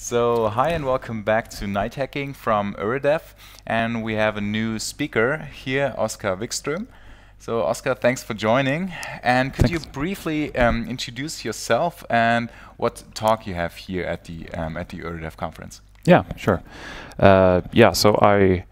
So, hi and welcome back to NightHacking from Øredev. And we have a new speaker here, Oskar Wickström. So, Oskar, thanks for joining. And could Thanks. you briefly um, introduce yourself and what talk you have here at the um, at the Øredev conference? Yeah, sure. Uh, yeah, so I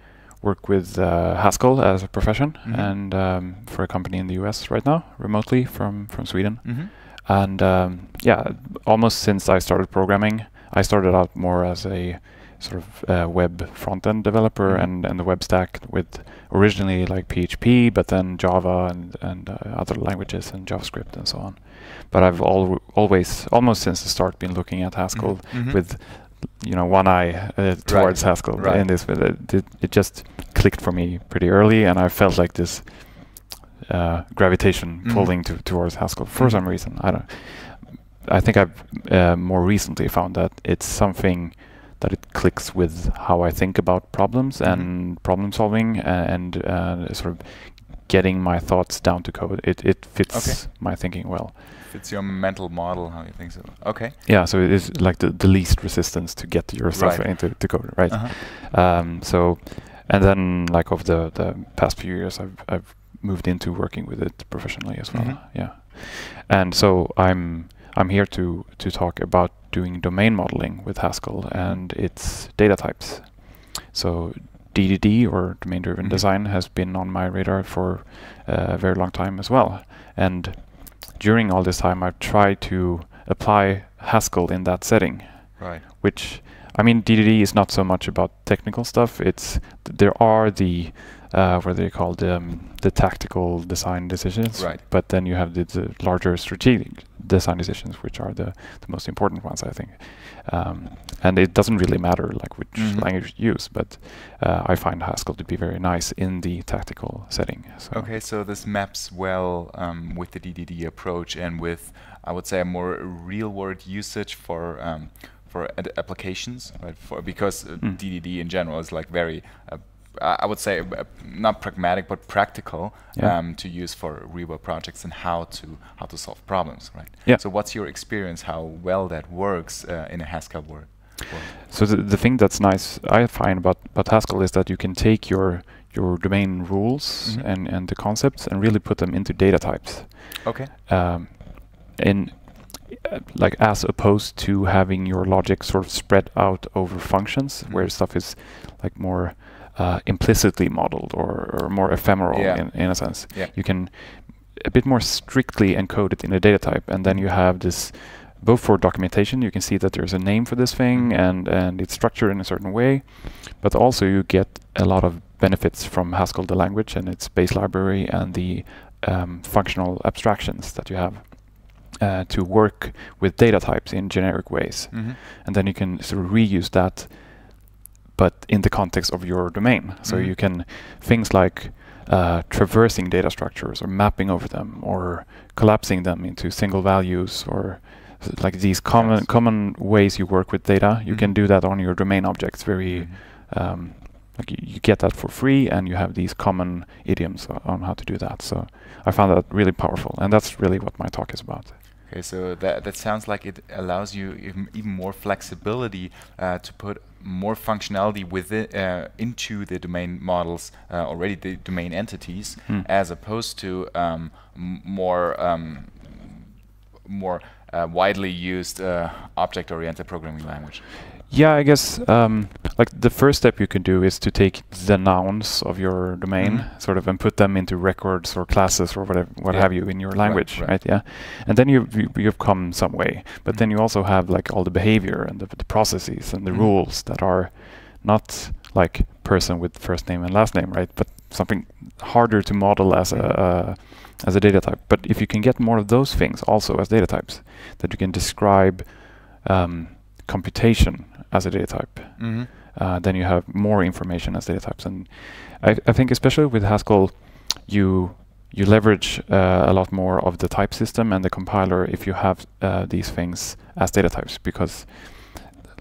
work with uh, Haskell as a profession Mhm. and um, for a company in the US right now, remotely from, from Sweden. Mm-hmm. And um, yeah, almost since I started programming, I started out more as a sort of uh, web front-end developer Mhm. and, and the web stack with originally like PHP, but then Java and, and uh, other languages and JavaScript and so on. But I've al always, almost since the start, been looking at Haskell Mhm. with you know one eye uh, towards Haskell right. in this but it, it, just clicked for me pretty early and I felt like this uh, gravitation Mhm. pulling to, towards Haskell for Mhm. some reason I don't I think I've uh, more recently found that it's something that it clicks with how I think about problems Mhm. and problem solving a- and uh, sort of getting my thoughts down to code it, it fits Okay. my thinking well Fits your mental model, how you think so. Okay. yeah so it is like the, the least resistance to get your stuff Right. into to code right Uh-huh. um, so, and then like over the, the past few years, I've I've moved into working with it professionally as well. Mhm. Yeah, and so I'm I'm here to to talk about doing domain modeling with Haskell and its data types. So DDD or domain-driven Mhm. design has been on my radar for uh, a very long time as well. And during all this time, I've tried to apply Haskell in that setting Right. which I mean DDD is not so much about technical stuff. It's th- there are the uh, what they called um, the tactical design decisions, Right. but then you have the, the larger strategic design decisions, which are the, the most important ones, I think. Um, and it doesn't really matter like which Mhm. language you use, but uh, I find Haskell to be very nice in the tactical setting. So Okay, so this maps well um, with the DDD approach and with, I would say, a more real-world usage for um, for applications, right? For because uh, Mm. DDD in general is like very, uh, I would say, uh, not pragmatic but practical Yeah. um, to use for real-world projects and how to how to solve problems, right? Yeah. So what's your experience? How well that works uh, in a Haskell world? So the, the thing that's nice I find about, about Haskell is that you can take your your domain rules Mhm. and, and the concepts and really put them into data types. Okay. Um, in uh, like as opposed to having your logic sort of spread out over functions Mhm. where stuff is like more uh, implicitly modeled or, or more ephemeral Yeah. in, in a sense. Yeah. You can a bit more strictly encode it in a data type and then you have this both for documentation you can see that there's a name for this thing Mhm. and and it's structured in a certain way but also you get a lot of benefits from Haskell the language and its base library and the um, functional abstractions that you have uh, to work with data types in generic ways hmm and then you can sort of reuse that but in the context of your domain so Mhm. you can things like uh, traversing data structures or mapping over them or collapsing them into single values or like these common Yes. common ways you work with data you can Mhm. do that on your domain objects very Mhm. um, like you, get that for free and you have these common idioms on how to do that so I found that really powerful and that's really what my talk is about Okay, so that that sounds like it allows you even, even more flexibility uh, to put more functionality within uh, into the domain models uh, already the domain entities, Hmm. as opposed to um, m- more um, more uh, widely used uh, object-oriented programming language. Yeah, I guess um, like the first step you can do is to take the nouns of your domain, Mhm. sort of, and put them into records or classes or whatever, what Yeah. have you, in your language, right. right? Yeah, and then you've you, you've come some way. But then Mhm. you also have like all the behavior and the, the processes and the Mhm. rules that are not like person with first name and last name, right? But something harder to model as a uh, as a data type. But if you can get more of those things also as data types, that you can describe um, computation as a data type, Mm-hmm. Uh, then you have more information as data types. And I, I think especially with Haskell, you you leverage uh, a lot more of the type system and the compiler if you have uh, these things as data types because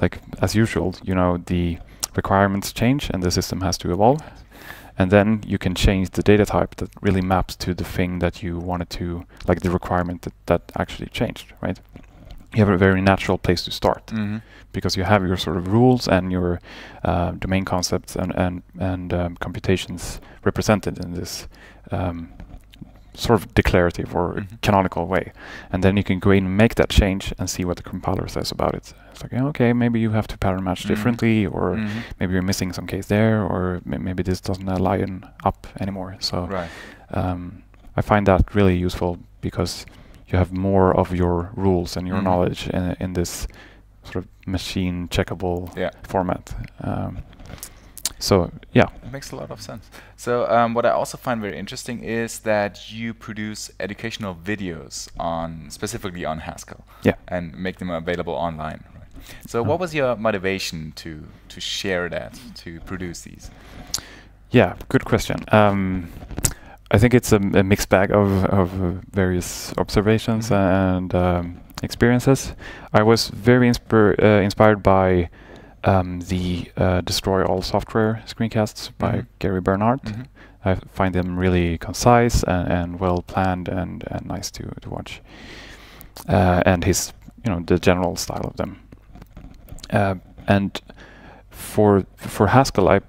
like as usual, you know, the requirements change and the system has to evolve. And then you can change the data type that really maps to the thing that you wanted to, like the requirement that, that actually changed, right? You have a very natural place to start hmm because you have your sort of rules and your uh, domain concepts and and and um, computations represented in this um, sort of declarative or Mhm. canonical way, and then you can go in and make that change and see what the compiler says about it. It's like yeah, okay, maybe you have to pattern match Mhm. differently, or Mhm. maybe you're missing some case there, or maybe this doesn't align up anymore. So Right. um, I find that really useful because you have more of your rules and your Mhm. knowledge in, in this sort of machine checkable Yeah. format. Um, so yeah, It makes a lot of sense. So um, what I also find very interesting is that you produce educational videos on specifically on Haskell. Yeah. And make them available online. Right? So Mm. what was your motivation to to share that to produce these? yeah, good question. Um, I think it's a, a mixed bag of, of various observations Mhm. and um, experiences. I was very inspir- uh, inspired by um, the uh, Destroy All Software screencasts by Mhm. Gary Bernhardt. Mhm. I find them really concise and, and well planned and, and nice to, to watch. Uh, and his, you know, the general style of them. Uh, and for for Haskell, I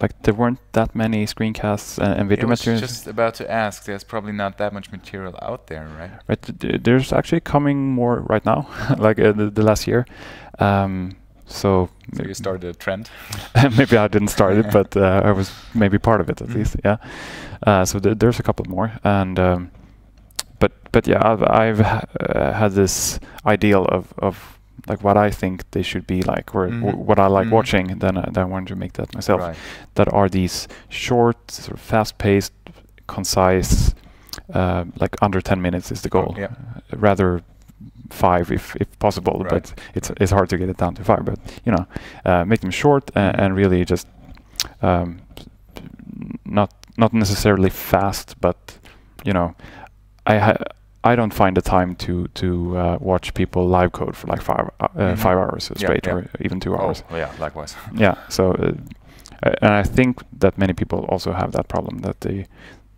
like there weren't that many screencasts and, and video I was materials. just about to ask. There's probably not that much material out there, right? Right, th- th- there's actually coming more right now, like uh, the, the last year. Um, so So you started a trend. maybe I didn't start it, but uh, I was maybe part of it at Mhm. least. Yeah. Uh, so th- there's a couple more, and um, but but yeah, I've I've uh, had this ideal of of like what I think they should be like, or w- what I like Mhm. watching. Then I, then I wanted to make that myself. Right. That are these short, sort of fast-paced, concise, uh, like under 10 minutes is the goal. yeah. Uh, rather five if if possible, Right. but it's it's hard to get it down to five. But you know, uh, make them short and, and really just um, not not necessarily fast, but you know, I ha- I don't find the time to to uh, watch people live code for like five uh, Mhm. five hours Yeah, straight yeah. or even two Oh, hours. yeah, likewise. Yeah. So, uh, and I think that many people also have that problem that they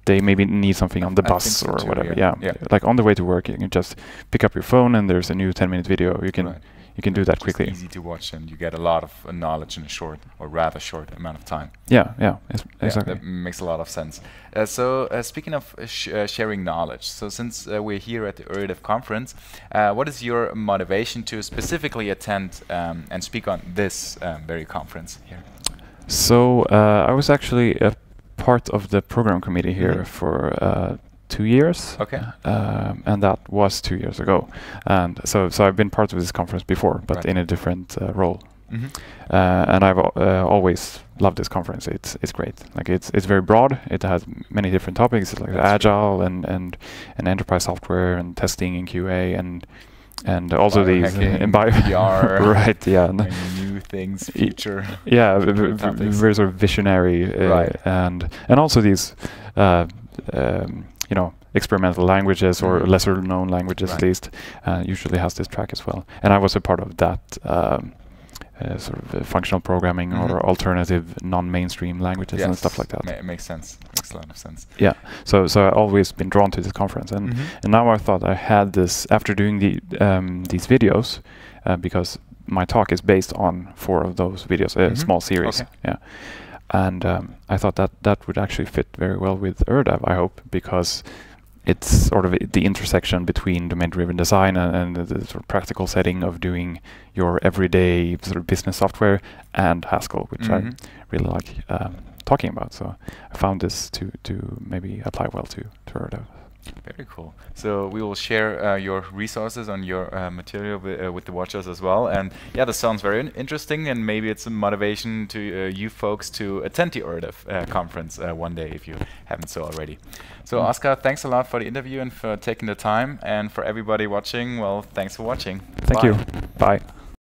they maybe need something on the I bus so or too, whatever. yeah. Yeah. Yeah. Like on the way to work, you can just pick up your phone and there's a new 10 minute video. You can Right. You can do that quickly. easy to watch, and you get a lot of uh, knowledge in a short or rather short amount of time. Yeah. Yeah. es- Yeah, exactly. that makes a lot of sense. Uh, so, uh, speaking of uh, sh uh, sharing knowledge, so since uh, we're here at the Øredev conference, uh, what is your motivation to specifically attend um, and speak on this um, very conference here? So uh, I was actually a part of the program committee here Mhm. for uh, two years. Okay. Um, and that was two years ago. And so so I've been part of this conference before, but Right. in a different uh, role. Mm-hmm. uh, and I've uh, always loved this conference. It's it's great. Like it's it's very broad. It has many different topics. It's like That's agile and and and enterprise software and testing and QA and and also these Biohacking, bio VR. right? Yeah. new things, future. yeah, v- v- different v- topics. very sort of visionary, uh, Right. and and also these, uh, um, you know, experimental languages or Mhm. lesser known languages Right. at least. Uh, usually has this track as well, and I was a part of that. Um, uh, sort of uh, functional programming Mhm. or alternative non-mainstream languages and stuff like that. Ma- makes sense. Makes a lot of sense. Yeah. So, so I've always been drawn to this conference, and Mhm. and now I thought I had this after doing the um, these videos, uh, because my talk is based on four of those videos, a Mhm. small series. Okay. Yeah, and um, I thought that that would actually fit very well with Øredev. I hope because it's sort of the intersection between domain-driven design and, and the, sort of practical setting of doing your everyday sort of business software and Haskell, which I Mhm. really like um, talking about. So I found this to to maybe apply well to to Øredev. Very cool. So we will share uh, your resources on your uh, material uh, with the watchers as well. And yeah, this sounds very in- interesting, and maybe it's a motivation to uh, you folks to attend the Øredev uh, conference uh, one day if you haven't so already. So Mm. Oskar, thanks a lot for the interview and for taking the time. And for everybody watching, well, thanks for watching. Thank Bye. you. Bye.